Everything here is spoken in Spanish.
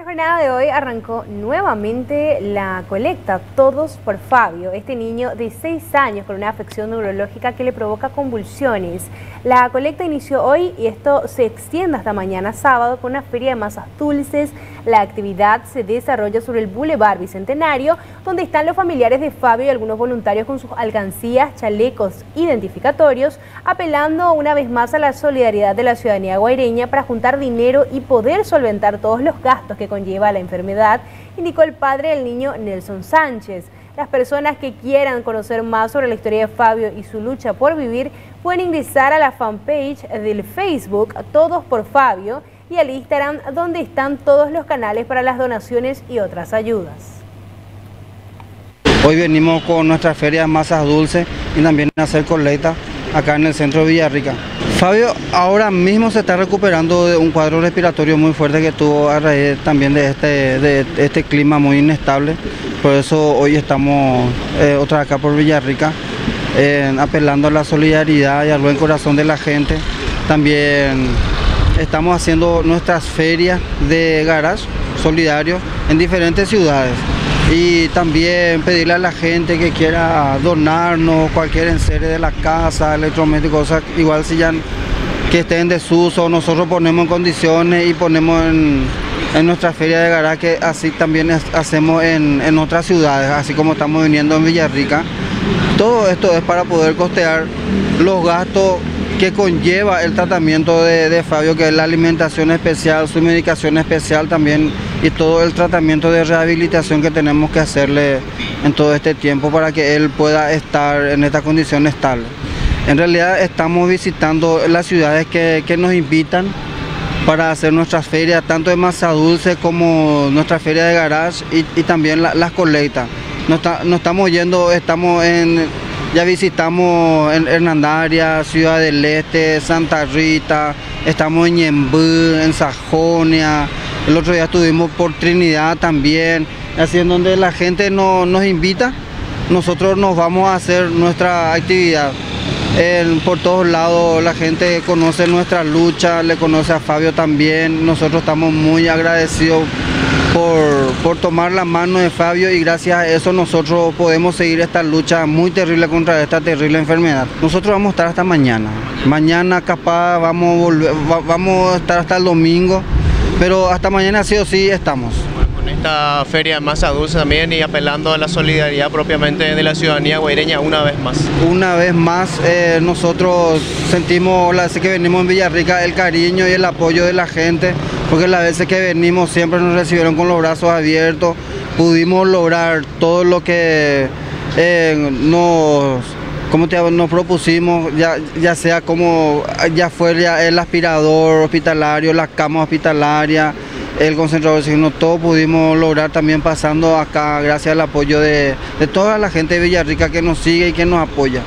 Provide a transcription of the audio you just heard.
la jornada de hoy arrancó nuevamente la colecta Todos por Fabio, este niño de 6 años con una afección neurológica que le provoca convulsiones. La colecta inició hoy y esto se extiende hasta mañana sábado con una feria de masas dulces. La actividad se desarrolla sobre el Boulevard Bicentenario, donde están los familiares de Fabio y algunos voluntarios con sus alcancías, chalecos identificatorios, apelando una vez más a la solidaridad de la ciudadanía guaireña para juntar dinero y poder solventar todos los gastos que conlleva la enfermedad, indicó el padre del niño Nelson Sánchez. Las personas que quieran conocer más sobre la historia de Fabio y su lucha por vivir pueden ingresar a la fanpage del Facebook Todos por Fabio y al Instagram donde están todos los canales para las donaciones y otras ayudas. Hoy venimos con nuestra feria de masas dulces y también a hacer colecta acá en el centro de Villarrica. Fabio ahora mismo se está recuperando de un cuadro respiratorio muy fuerte que tuvo a raíz también de este, de este clima muy inestable. Por eso hoy estamos eh, otra acá por Villarrica, apelando a la solidaridad y al buen corazón de la gente. También estamos haciendo nuestras ferias de garage solidario en diferentes ciudades y también pedirle a la gente que quiera donarnos cualquier enseres de la casa, electrodomésticos, igual si ya que estén en desuso, nosotros ponemos en condiciones y ponemos en, nuestra feria de garaje, así también hacemos en, otras ciudades, así como estamos viniendo en Villarrica. Todo esto es para poder costear los gastos que conlleva el tratamiento de, Fabio, que es la alimentación especial, su medicación especial también y todo el tratamiento de rehabilitación que tenemos que hacerle en todo este tiempo para que él pueda estar en esta condición estable. En realidad estamos visitando las ciudades que, nos invitan para hacer nuestras ferias, tanto de masa dulce como nuestra feria de garage y, también las colectas. Nos, nos estamos yendo, estamos en ya visitamos Hernandaria, Ciudad del Este, Santa Rita, estamos en Ñembú, en Sajonia, el otro día estuvimos por Trinidad también, así en donde la gente nos invita, nosotros nos vamos a hacer nuestra actividad. por todos lados la gente conoce nuestra lucha, le conoce a Fabio también, nosotros estamos muy agradecidos por, tomar la mano de Fabio y gracias a eso nosotros podemos seguir esta lucha muy terrible contra esta terrible enfermedad. Nosotros vamos a estar hasta mañana. Mañana capaz vamos vamos a estar hasta el domingo, pero hasta mañana sí o sí estamos con esta feria de masa dulce también y apelando a la solidaridad propiamente de la ciudadanía guaireña una vez más. Una vez más eh, nosotros sentimos la vez que venimos en Villarrica el cariño y el apoyo de la gente porque las veces que venimos siempre nos recibieron con los brazos abiertos, pudimos lograr todo lo que eh, nos, como nos propusimos, ya, ya sea como ya fuera el aspirador hospitalario, las camas hospitalarias, el concentrador de todo pudimos lograr también pasando acá gracias al apoyo de, de toda la gente de Villarrica que nos sigue y que nos apoya.